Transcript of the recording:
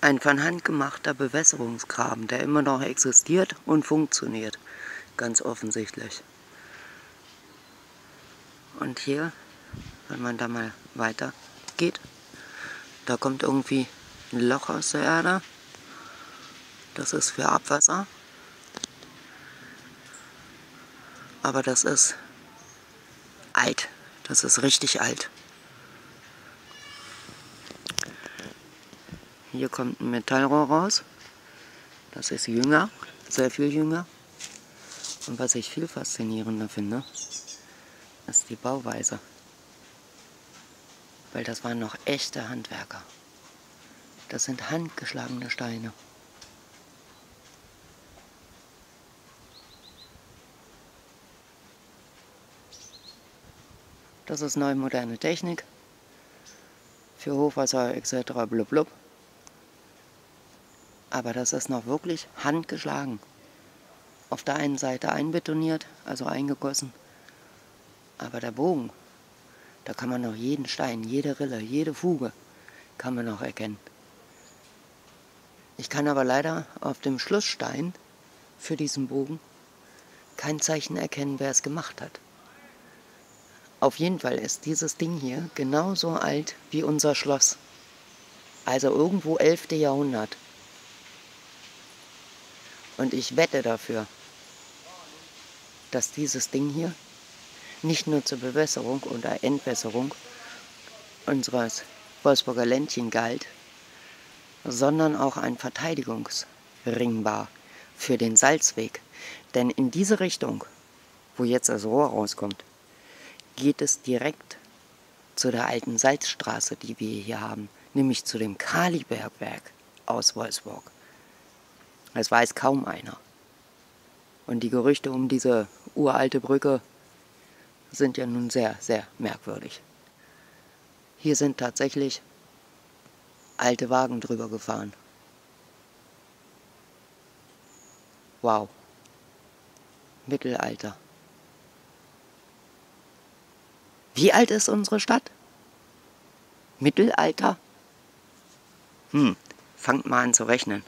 Ein von Hand gemachter Bewässerungsgraben, der immer noch existiert und funktioniert. Ganz offensichtlich. Und hier, wenn man da mal weiter geht, da kommt irgendwie ein Loch aus der Erde. Das ist für Abwasser. Aber das ist alt. Das ist richtig alt. Hier kommt ein Metallrohr raus. Das ist jünger, sehr viel jünger. Und was ich viel faszinierender finde, ist die Bauweise. Weil das waren noch echte Handwerker. Das sind handgeschlagene Steine. Das ist neue moderne Technik für Hochwasser etc. blub blub. Aber das ist noch wirklich handgeschlagen. Auf der einen Seite einbetoniert, also eingegossen. Aber der Bogen, da kann man noch jeden Stein, jede Rille, jede Fuge kann man noch erkennen. Ich kann aber leider auf dem Schlussstein für diesen Bogen kein Zeichen erkennen, wer es gemacht hat. Auf jeden Fall ist dieses Ding hier genauso alt wie unser Schloss. Also irgendwo 11. Jahrhundert. Und ich wette dafür, dass dieses Ding hier nicht nur zur Bewässerung oder Entwässerung unseres Wolfsburger Ländchen galt, sondern auch ein Verteidigungsring war für den Salzweg. Denn in diese Richtung, wo jetzt das Rohr rauskommt, geht es direkt zu der alten Salzstraße, die wir hier haben, nämlich zu dem Kalibergwerk aus Wolfsburg. Es weiß kaum einer. Und die Gerüchte um diese uralte Brücke sind ja nun sehr, sehr merkwürdig. Hier sind tatsächlich alte Wagen drüber gefahren. Wow. Mittelalter. Wie alt ist unsere Stadt? Mittelalter? Hm, fangt mal an zu rechnen.